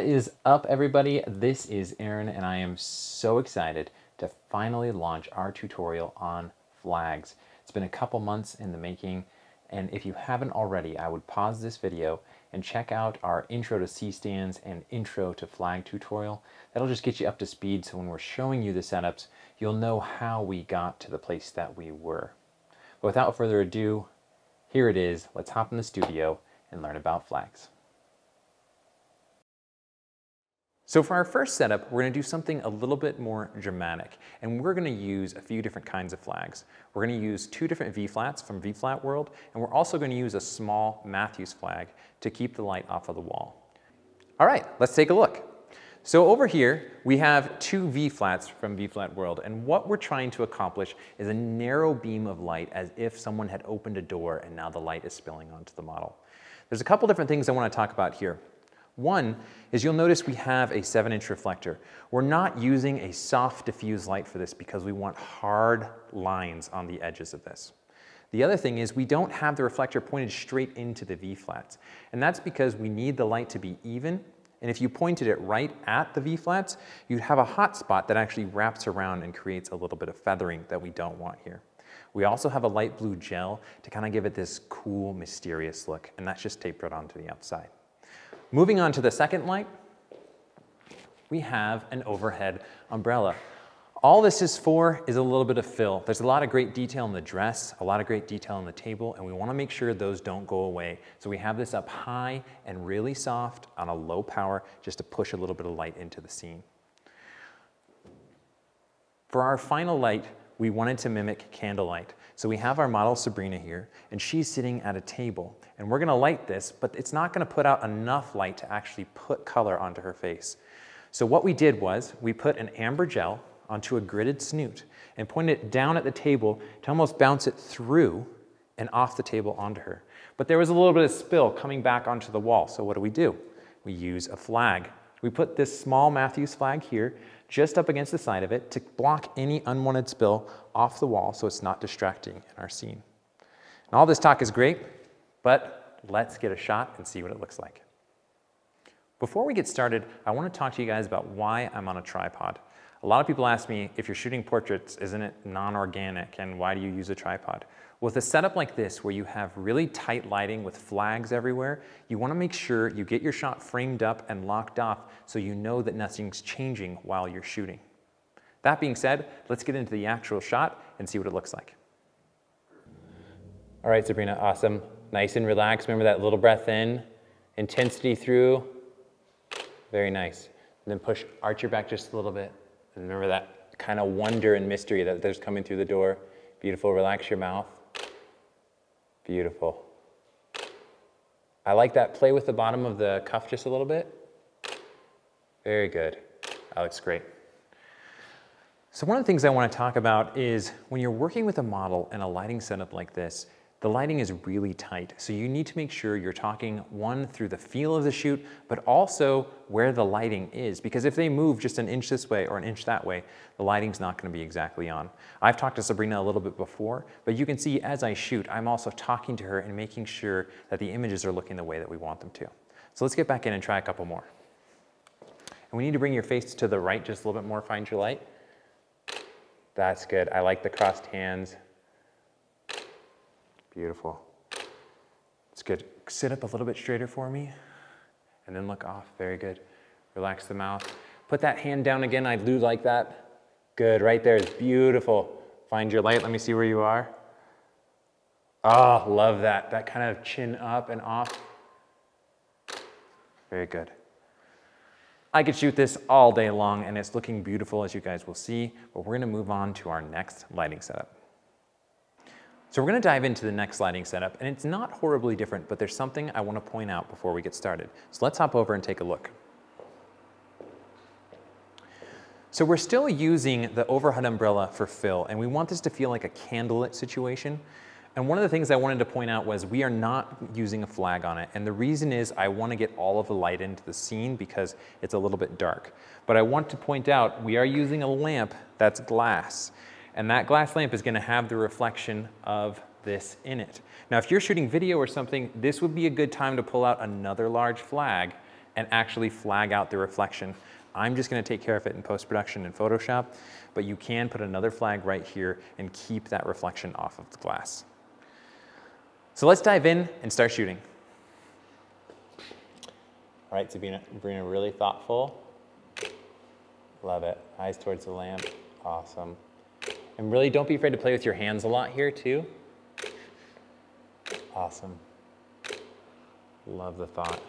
What is up everybody? This is Aaron and I am so excited to finally launch our tutorial on flags. It's been a couple months in the making and if you haven't already, I would pause this video and check out our intro to C-stands and intro to flag tutorial. That'll just get you up to speed so when we're showing you the setups, you'll know how we got to the place that we were. But without further ado, here it is. Let's hop in the studio and learn about flags. So for our first setup, we're gonna do something a little bit more dramatic, and we're gonna use a few different kinds of flags. We're gonna use two different V-flats from V-Flat World, and we're also gonna use a small Matthews flag to keep the light off of the wall. All right, let's take a look. So over here, we have two V-flats from V-Flat World, and what we're trying to accomplish is a narrow beam of light as if someone had opened a door and now the light is spilling onto the model. There's a couple different things I wanna talk about here. One is you'll notice we have a 7 inch reflector. We're not using a soft diffuse light for this because we want hard lines on the edges of this. The other thing is we don't have the reflector pointed straight into the V-flats. And that's because we need the light to be even. And if you pointed it right at the V-flats, you'd have a hot spot that actually wraps around and creates a little bit of feathering that we don't want here. We also have a light blue gel to kind of give it this cool, mysterious look, and that's just taped right onto the outside. Moving on to the second light, we have an overhead umbrella. All this is for is a little bit of fill. There's a lot of great detail in the dress, a lot of great detail on the table, and we wanna make sure those don't go away. So we have this up high and really soft on a low power just to push a little bit of light into the scene. For our final light, we wanted to mimic candlelight. So we have our model Sabrina here, and she's sitting at a table. And we're gonna light this, but it's not gonna put out enough light to actually put color onto her face. So what we did was, we put an amber gel onto a gridded snoot and pointed it down at the table to almost bounce it through and off the table onto her. But there was a little bit of spill coming back onto the wall, so what do we do? We use a flag. We put this small Matthews flag here just up against the side of it to block any unwanted spill off the wall so it's not distracting in our scene. And all this talk is great, but let's get a shot and see what it looks like. Before we get started, I want to talk to you guys about why I'm on a tripod. A lot of people ask me, if you're shooting portraits, isn't it non-organic and why do you use a tripod? With a setup like this where you have really tight lighting with flags everywhere, you wanna make sure you get your shot framed up and locked off so you know that nothing's changing while you're shooting. That being said, let's get into the actual shot and see what it looks like. All right, Sabrina, awesome. Nice and relaxed. Remember that little breath in, intensity through. Very nice. And then push, arch your back just a little bit. And remember that kind of wonder and mystery that there's coming through the door. Beautiful, relax your mouth. Beautiful. I like that. Play with the bottom of the cuff just a little bit. Very good. That looks great. So one of the things I want to talk about is when you're working with a model in a lighting setup like this, the lighting is really tight. So you need to make sure you're talking one through the feel of the shoot, but also where the lighting is. Because if they move just an inch this way or an inch that way, the lighting's not gonna be exactly on. I've talked to Sabrina a little bit before, but you can see as I shoot, I'm also talking to her and making sure that the images are looking the way that we want them to. So let's get back in and try a couple more. And we need to bring your face to the right just a little bit more, find your light. That's good. I like the crossed hands. Beautiful. It's good. Sit up a little bit straighter for me and then look off. Very good. Relax the mouth. Put that hand down again. I do like that. Good. Right there is beautiful. Find your light. Let me see where you are. Oh, love that. That kind of chin up and off. Very good. I could shoot this all day long and it's looking beautiful as you guys will see, but we're gonna move on to our next lighting setup. So we're gonna dive into the next lighting setup, and it's not horribly different, but there's something I wanna point out before we get started. So let's hop over and take a look. So we're still using the overhead umbrella for fill, and we want this to feel like a candlelit situation. And one of the things I wanted to point out was we are not using a flag on it. And the reason is I want to get all of the light into the scene because it's a little bit dark. But I want to point out we are using a lamp that's glass. And that glass lamp is gonna have the reflection of this in it. Now, if you're shooting video or something, this would be a good time to pull out another large flag and actually flag out the reflection. I'm just gonna take care of it in post-production in Photoshop, but you can put another flag right here and keep that reflection off of the glass. So let's dive in and start shooting. All right, Sabrina, Sabrina really thoughtful. Love it. Eyes towards the lamp. Awesome. And really don't be afraid to play with your hands a lot here too. Awesome. Love the thought.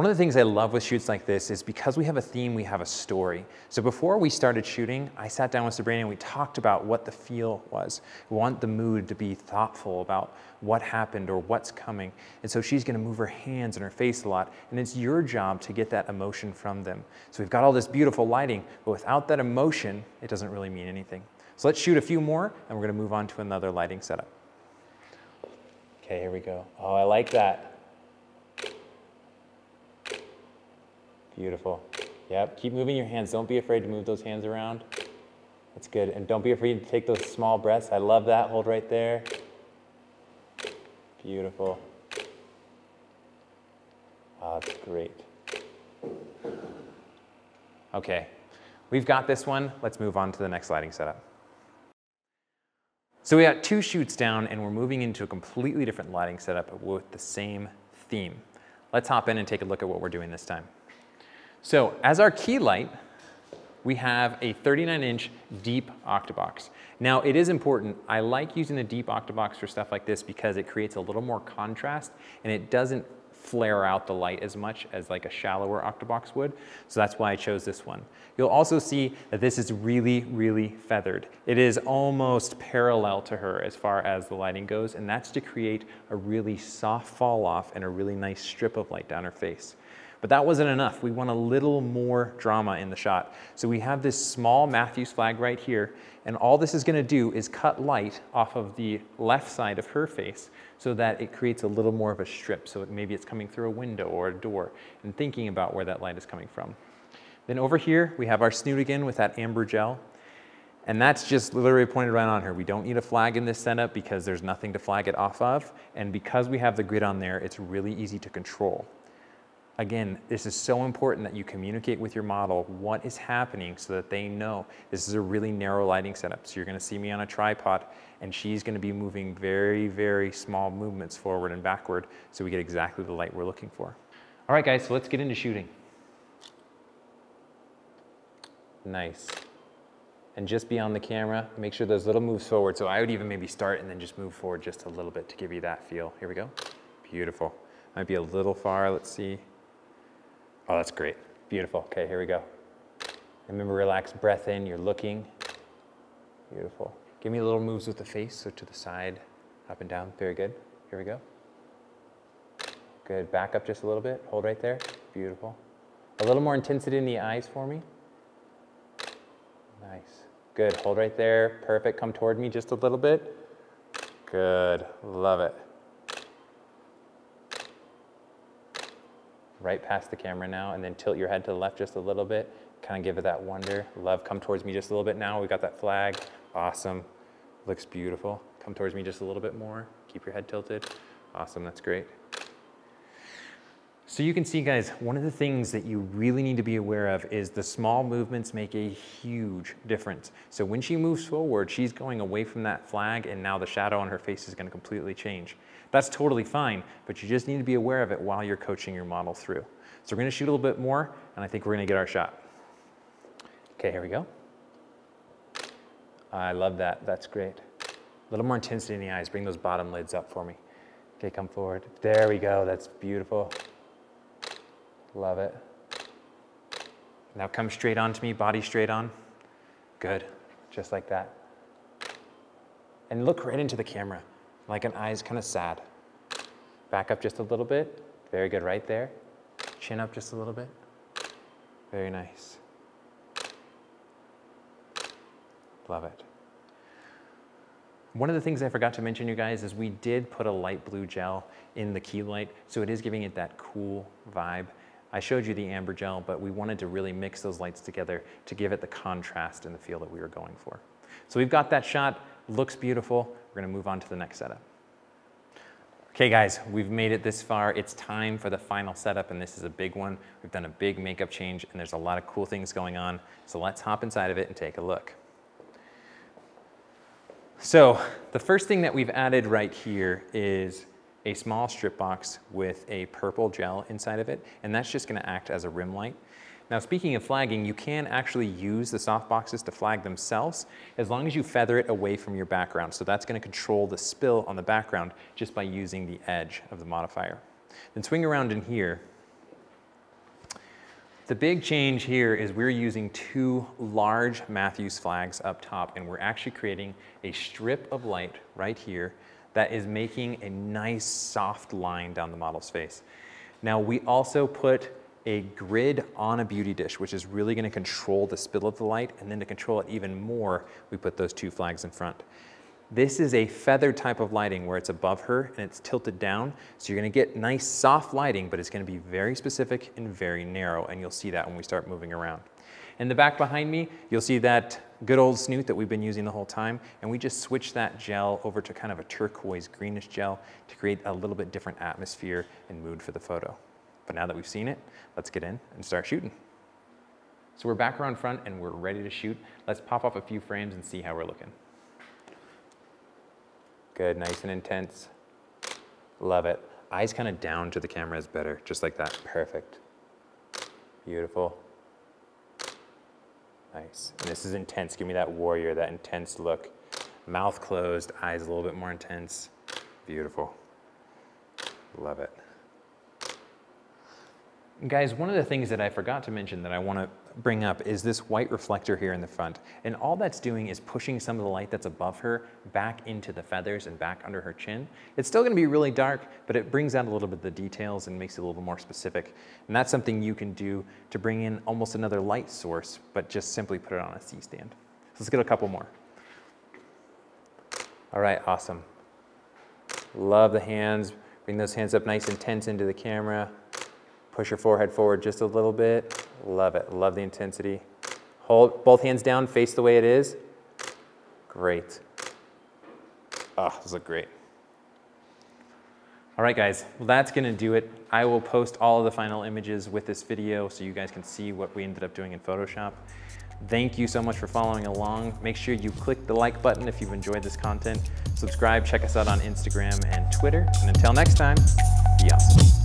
One of the things I love with shoots like this is because we have a theme, we have a story. So before we started shooting, I sat down with Sabrina and we talked about what the feel was. We want the mood to be thoughtful about what happened or what's coming. And so she's gonna move her hands and her face a lot, and it's your job to get that emotion from them. So we've got all this beautiful lighting, but without that emotion, it doesn't really mean anything. So let's shoot a few more, and we're gonna move on to another lighting setup. Okay, here we go. Oh, I like that. Beautiful. Yep, keep moving your hands. Don't be afraid to move those hands around. That's good. And don't be afraid to take those small breaths. I love that. Hold right there. Beautiful. Oh, that's great. Okay, we've got this one. Let's move on to the next lighting setup. So we got two shoots down and we're moving into a completely different lighting setup with the same theme. Let's hop in and take a look at what we're doing this time. So as our key light, we have a 39 inch deep octabox. Now it is important, I like using a deep octabox for stuff like this because it creates a little more contrast and it doesn't flare out the light as much as like a shallower octabox would. So that's why I chose this one. You'll also see that this is really, really feathered. It is almost parallel to her as far as the lighting goes, and that's to create a really soft fall off and a really nice strip of light down her face. But that wasn't enough. We want a little more drama in the shot. So we have this small Matthews flag right here, and all this is gonna do is cut light off of the left side of her face so that it creates a little more of a strip. So maybe it's coming through a window or a door and thinking about where that light is coming from. Then over here, we have our snoot again with that amber gel. And that's just literally pointed right on her. We don't need a flag in this setup because there's nothing to flag it off of. And because we have the grid on there, it's really easy to control. Again, this is so important that you communicate with your model what is happening so that they know this is a really narrow lighting setup. So you're gonna see me on a tripod and she's gonna be moving very, very small movements forward and backward so we get exactly the light we're looking for. All right guys, so let's get into shooting. Nice. And just be on the camera, make sure those little moves forward. So I would even maybe start and then just move forward just a little bit to give you that feel. Here we go. Beautiful. Might be a little far, let's see. Oh, that's great. Beautiful. Okay, here we go. Remember, relax, breath in, you're looking. Beautiful. Give me a little moves with the face, so to the side, up and down. Very good. Here we go. Good. Back up just a little bit. Hold right there. Beautiful. A little more intensity in the eyes for me. Nice. Good. Hold right there. Perfect. Come toward me just a little bit. Good. Love it. Right past the camera now and then tilt your head to the left just a little bit. Kind of give it that wonder. Love, come towards me just a little bit now. We got that flag. Awesome. Looks beautiful. Come towards me just a little bit more. Keep your head tilted. Awesome, that's great. So you can see guys, one of the things that you really need to be aware of is the small movements make a huge difference. So when she moves forward, she's going away from that flag and now the shadow on her face is gonna completely change. That's totally fine, but you just need to be aware of it while you're coaching your model through. So we're gonna shoot a little bit more and I think we're gonna get our shot. Okay, here we go. I love that, that's great. A little more intensity in the eyes, bring those bottom lids up for me. Okay, come forward. There we go, that's beautiful. Love it. Now come straight on to me, body straight on. Good, just like that. And look right into the camera, like an eye's kind of sad. Back up just a little bit. Very good, right there. Chin up just a little bit. Very nice. Love it. One of the things I forgot to mention, you guys, is we did put a light blue gel in the key light, so it is giving it that cool vibe. I showed you the amber gel, but we wanted to really mix those lights together to give it the contrast and the feel that we were going for. So we've got that shot, looks beautiful. We're gonna move on to the next setup. Okay guys, we've made it this far. It's time for the final setup and this is a big one. We've done a big makeup change and there's a lot of cool things going on. So let's hop inside of it and take a look. So the first thing that we've added right here is a small strip box with a purple gel inside of it, and that's just gonna act as a rim light. Now speaking of flagging, you can actually use the soft boxes to flag themselves as long as you feather it away from your background. So that's gonna control the spill on the background just by using the edge of the modifier. Then swing around in here. The big change here is we're using two large Matthews flags up top and we're actually creating a strip of light right here that is making a nice soft line down the model's face. Now we also put a grid on a beauty dish, which is really gonna control the spill of the light. And then to control it even more, we put those two flags in front. This is a feathered type of lighting where it's above her and it's tilted down. So you're gonna get nice soft lighting, but it's gonna be very specific and very narrow. And you'll see that when we start moving around. In the back behind me, you'll see that good old snoot that we've been using the whole time. And we just switched that gel over to kind of a turquoise greenish gel to create a little bit different atmosphere and mood for the photo. But now that we've seen it, let's get in and start shooting. So we're back around front and we're ready to shoot. Let's pop off a few frames and see how we're looking. Good, nice and intense. Love it. Eyes kind of down to the camera is better, just like that. Perfect. Beautiful. Nice. And this is intense. Give me that warrior, that intense look. Mouth closed, eyes a little bit more intense. Beautiful. Love it. Guys, one of the things that I forgot to mention that I want to bring up is this white reflector here in the front. And all that's doing is pushing some of the light that's above her back into the feathers and back under her chin. It's still going to be really dark, but it brings out a little bit of the details and makes it a little more specific. And that's something you can do to bring in almost another light source, but just simply put it on a C-stand. So let's get a couple more. All right, awesome. Love the hands. Bring those hands up nice and tense into the camera. Push your forehead forward just a little bit. Love it. Love the intensity. Hold both hands down, face the way it is. Great. Ah, oh, this looks great. All right, guys, well, that's gonna do it. I will post all of the final images with this video so you guys can see what we ended up doing in Photoshop. Thank you so much for following along. Make sure you click the like button if you've enjoyed this content. Subscribe, check us out on Instagram and Twitter. And until next time, be awesome.